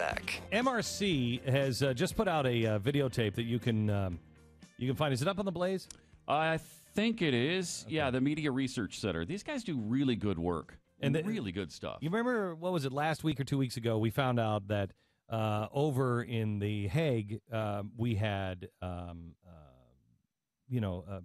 back. MRC has uh, just put out a uh, videotape that you can um, you can find. Is it up on the Blaze? I think it is. Yeah, the Media Research Center. These guys do really good work and the- really good stuff. You remember what was it last week or two weeks ago? We found out that uh, over in the Hague, um, we had um, uh, you know uh,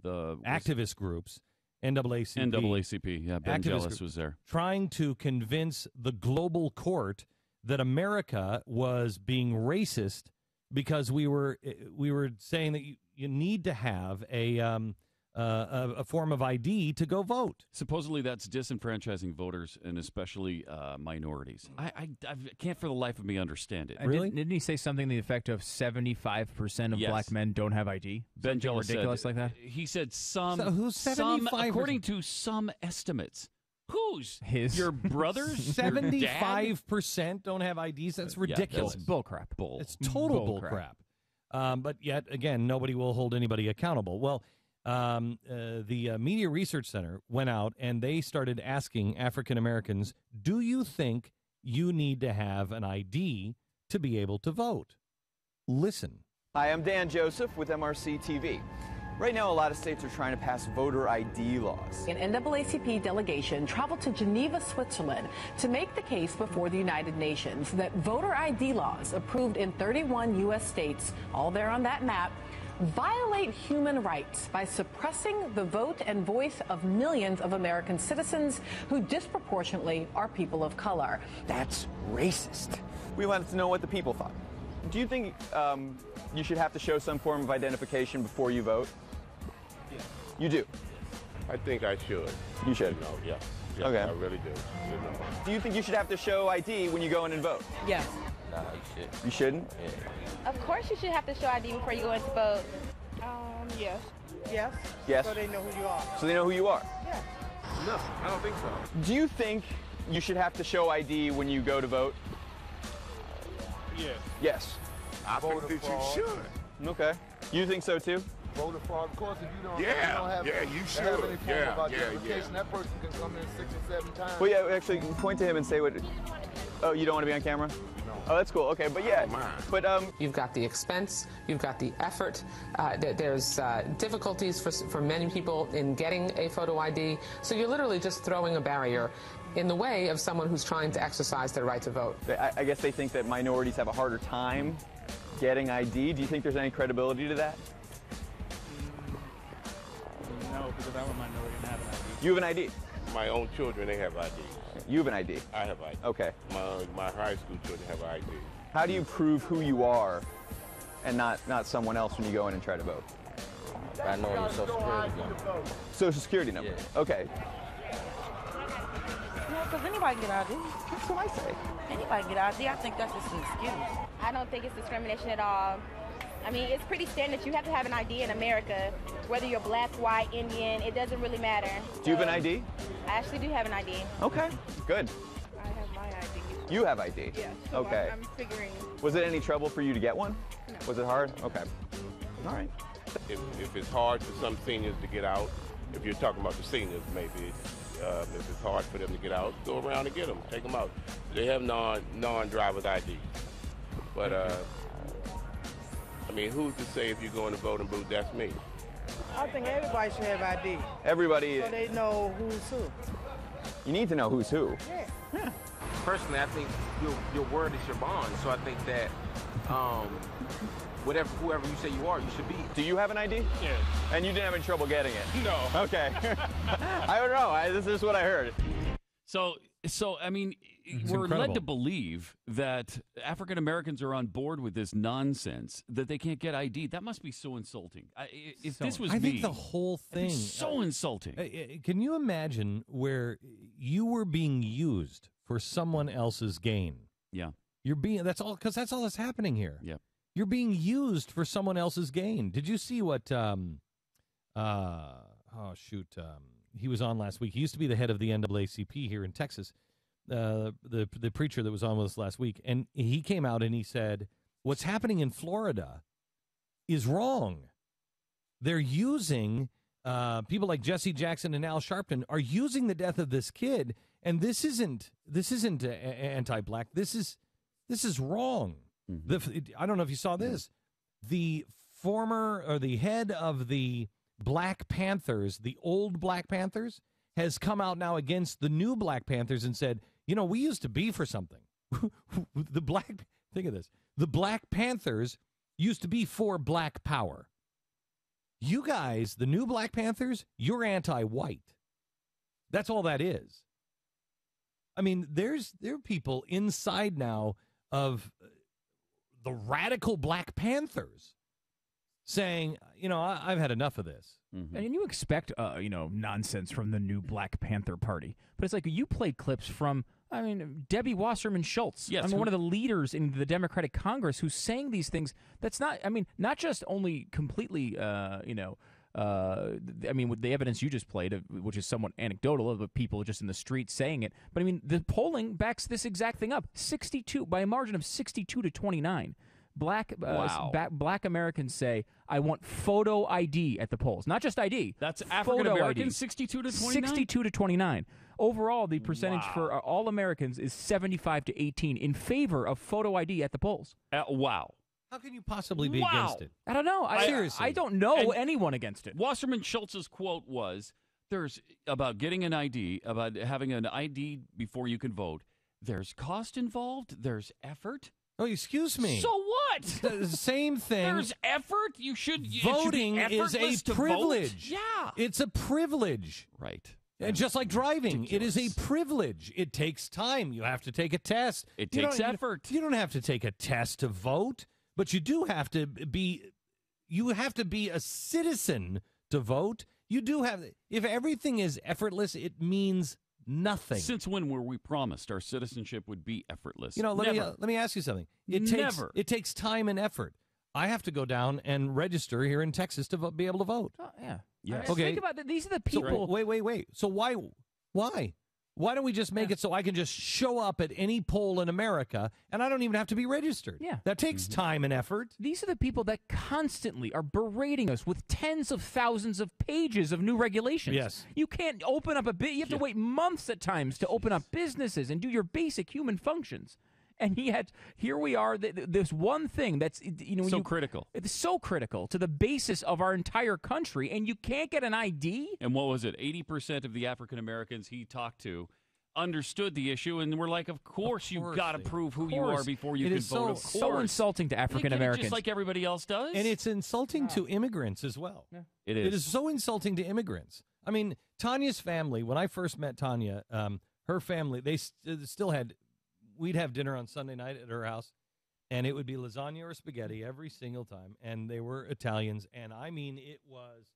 the activist groups, NAACP, NAACP. Yeah, Ben activist Jealous was there. trying to convince the global court that America was being racist because we were we were saying that you, you need to have a um, uh, a, a form of ID to go vote. Supposedly, that's disenfranchising voters and especially uh, minorities. I, I, I can't for the life of me understand it. And Didn't, didn't he say something to the effect of seventy-five percent of Yes. black men don't have ID? Ben Something Jealous said- ridiculous like that. He said some. So who's 75%? according to some estimates. Who's His your brothers? Your Seventy dad? five percent don't have IDs. That's ridiculous. that's bull crap. Bull. It's total Bull bull crap. crap. Um, but yet again, nobody will hold anybody accountable. Well, um, uh, the uh, Media Research Center went out and they started asking African Americans, "Do you think you need to have an ID to be able to vote?" Listen. Hi, I'm Dan Joseph with MRC TV. Right now, a lot of states are trying to pass voter ID laws. An NAACP delegation traveled to Geneva, Switzerland to make the case before the United Nations that voter ID laws approved in 31 U.S. states, all there on that map, violate human rights by suppressing the vote and voice of millions of American citizens who disproportionately are people of color. That's racist. We wanted to know what the people thought. Do you think um, you should have to show some form of identification before you vote? Yes. You do. I think I should. You should. No, yeah. yeah Okay. I really do. You know. Do you think you should have to show ID when you go in and vote? Yes. Nah, you should. You shouldn't. Yeah. Of course, you should have to show ID before you go in to vote. Um, yes. Yes. Yes. So they know who you are. So they know who you are. No, I don't think so. Do you think you should have to show ID when you go to vote? Yes. Yes. I think that you should. Okay. You think so too? Voter fraud. Of course, if you don't, Yeah, if you don't have, yeah, you have should. any form Yeah, of yeah, identification, yeah. that person can come in six or seven times. Well, yeah. Actually, point to him and say what. Oh, you don't want to be on camera? Oh, that's cool. Okay, but yeah. But um, You've got the expense, you've got the effort. Uh, there- there's uh, difficulties for, for many people in getting a photo ID. So you're literally just throwing a barrier in the way of someone who's trying to exercise their right to vote. I, I guess they think that minorities have a harder time getting ID. Do you think there's any credibility to that? No, because I'm a minority and have an ID. You have an ID. My own children, they have ID. You have an ID. I have ID. Okay. My, my high school children have an ID. How do you prove who you are and not not someone else when you go in and try to vote? I know your social security number. Social security number. Okay. No, because anybody can get ID. That's what I say. Anybody can get ID. I think that's just an excuse. I don't think it's discrimination at all. I mean, it's pretty standard. You have to have an ID in America, whether you're black, white, Indian. It doesn't really matter. Do you have an ID? I actually do have an ID. Okay. Good. I have my ID. You have ID. Yeah. so Okay. I'm, I'm figuring. Was it any trouble for you to get one? No. Was it hard? Okay. All right. If, if it's hard for some seniors to get out, if you're talking about the seniors, maybe, uh, if it's hard for them to get out, go around and get them, take them out. They have non non-driver's ID. But uh, I mean, who's to say if you go in the voting booth, that's me? I think everybody should have ID. Everybody. So they know who's who. You need to know who's who. Yeah. Personally, I think your your word is your bond. So I think that um, whatever whoever you say you are, you should be. Do you have an ID? Yeah. And you didn't have any trouble getting it? No. Okay. I don't know. I, this is what I heard. So, so I mean, we're incredible. led to believe that African Americans are on board with this nonsense that they can't get ID. That must be so insulting. I, if this was I me, think the whole thing so insulting. Uh, uh, Can you imagine where you were being used for someone else's gain? Yeah. You're being that's all because that's all that's happening here. Yeah. You're being used for someone else's gain. Did you see what um uh oh shoot um he was on last week. He used to be the head of the NAACP here in Texas. Uh the the preacher that was on with us last week and he came out and he said what's happening in Florida is wrong. They're using uh, people like Jesse Jackson and Al Sharpton are using the death of this kid, and this isn't this isn't anti-black. This is This is wrong. The, I don't know if you saw this. The former or the head of the Black Panthers, the old Black Panthers, has come out now against the new Black Panthers and said, you know, we used to be for something. the Black, think of this. The Black Panthers used to be for Black power. You guys, the new Black Panthers, you're anti-white. That's all that is. I mean, there's there are people inside now of the radical Black Panthers saying, you know, I, have had enough of this. Mm-hmm. And you expect, uh, you know, nonsense from the new Black Panther Party, but it's like you played clips from, I mean, Debbie Wasserman Schultz. Yes, I mean, who- one of the leaders in the Democratic Congress who's saying these things. That's not, I mean, not just only completely, uh, you know. Uh, I mean, with the evidence you just played, uh, which is somewhat anecdotal of people just in the street saying it, but I mean, the polling backs this exact thing up. Sixty-two by a margin of sixty-two to twenty-nine. Black uh, Wow. ba- black Americans say, "I want photo ID at the polls, not just ID." That's African Americans, 62 to 29? 62 to 29. Overall, the percentage Wow. for uh, all Americans is 75 to 18 in favor of photo ID at the polls. Uh, wow. How can you possibly be Wow. against it? I don't know. I, Seriously. I don't know And- anyone against it. Wasserman Schultz's quote was there's about getting an ID, about having an ID before you can vote. There's cost involved, there's effort. Oh, excuse me. So what? The uh, same thing. There's effort. You should you- should Voting be is a to vote. privilege. Yeah. It's a privilege. Right. And just like driving, it is a privilege. It takes time. You have to take a test. It You takes effort. You don't have to take a test to vote, but you do have to be you have to be a citizen to vote. You do have if everything is effortless, it means nothing. Since when were we promised our citizenship would be effortless? You know, let me uh, let me ask you something. It takes Never. it takes time and effort. I have to go down and register here in Texas to vo- be able to vote. Oh, yeah. Yes. I- Okay. Think about that. These are the So, people. wait, wait, wait. So why, why, why don't we just make it so I can just show up at any poll in America and I don't even have to be registered? Yeah. that takes mm-hmm. time and effort. These are the people that constantly are berating us with tens of thousands of pages of new regulations. Yes. You can't open up a bit. You have to wait months at times to open up businesses and do your basic human functions. And yet, here we are. th- th- This one thing that's you know So you- critical. It's so critical to the basis of our entire country, and you can't get an ID. And what was it? 80% of the African Americans he talked to understood the issue and were like, of course, you've got to prove who you are before you It can is vote. so- of So insulting to They get it African Americans. Just like everybody else does. And it's insulting to immigrants as well. It It is. is so insulting to immigrants. I mean, Tania's family. When I first met Tania, um, her family they st- still had. We'd have dinner on Sunday night at her house, and it would be lasagna or spaghetti every single time. And they were Italians, and I mean, it was.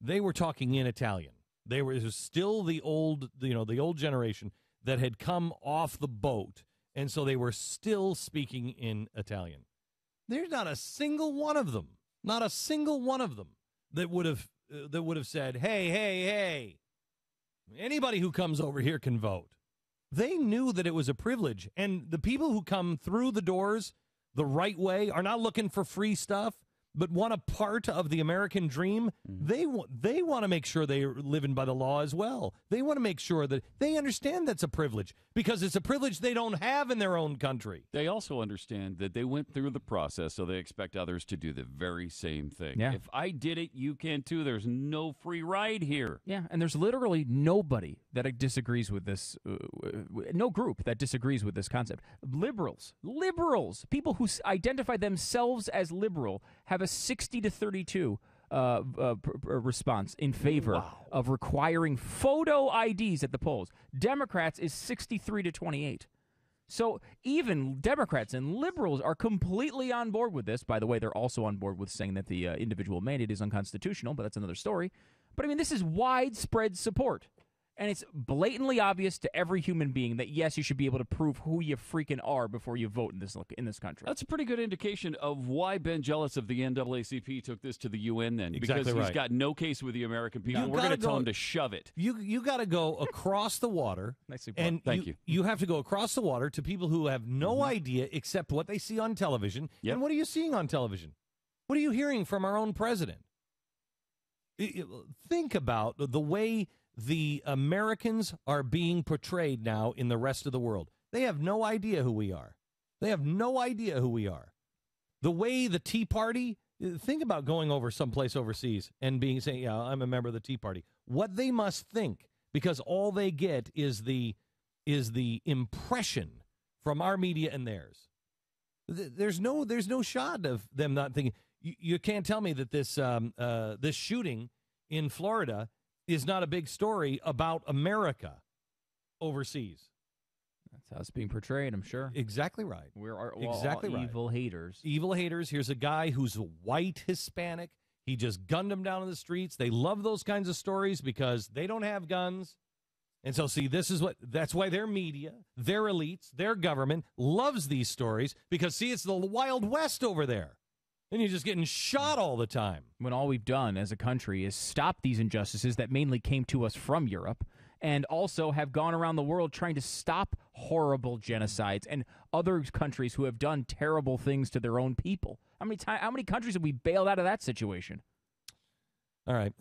They were talking in Italian. They were it was still the old, you know, the old generation that had come off the boat, and so they were still speaking in Italian. There's not a single one of them, not a single one of them that would have uh, that would have said, "Hey, hey, hey, anybody who comes over here can vote." They knew that it was a privilege, and the people who come through the doors the right way are not looking for free stuff, but want a part of the American dream. They wa- they want to make sure they're living by the law as well. They want to make sure that they understand that's a privilege because it's a privilege they don't have in their own country. They also understand that they went through the process, so they expect others to do the very same thing. Yeah. If I did it, you can too. There's no free ride here. Yeah, and there's literally nobody that disagrees with this. Uh, no group that disagrees with this concept. Liberals, liberals, people who identify themselves as liberal have a 60 to 32 uh, uh, response in favor of requiring photo IDs at the polls. Democrats is 63 to 28. So even Democrats and liberals are completely on board with this. By the way, they're also on board with saying that the uh, individual mandate is unconstitutional, but that's another story. But I mean, this is widespread support. And it's blatantly obvious to every human being that yes, you should be able to prove who you freaking are before you vote in this look in this country. That's a pretty good indication of why Ben Jealous of the NAACP took this to the UN then. Exactly because He's got no case with the American people. You We're going to gotta tell go- him to shove it. You you got to go across the water. Nicely put. and Thank you. You have to go across the water to people who have no idea except what they see on television. Mm-hmm. Yep. And what are you seeing on television? What are you hearing from our own president? I- I- Think about the way the Americans are being portrayed now in the rest of the world. They have no idea who we are. They have no idea who we are. The way the Tea Party, think about going over someplace overseas and being saying, "Yeah, I'm a member of the Tea Party." What they must think because all they get is the is the impression from our media and theirs. There's no there's no shot of them not thinking. You, you can't tell me that this um, uh, this shooting in Florida is not a big story about America overseas. That's how it's being portrayed. I'm sure. Exactly right. We're all, Exactly right. evil haters. Evil haters. Here's a guy who's a white Hispanic. He just gunned him down in the streets. They love those kinds of stories because they don't have guns. And so, see, this is what that's why their media, their elites, their government loves these stories because, see, it's the Wild West over there. And you're just getting shot all the time. when all we've done as a country is stop these injustices that mainly came to us from Europe and also have gone around the world trying to stop horrible genocides and other countries who have done terrible things to their own people. How many ti- how many countries have we bailed out of that situation? All right.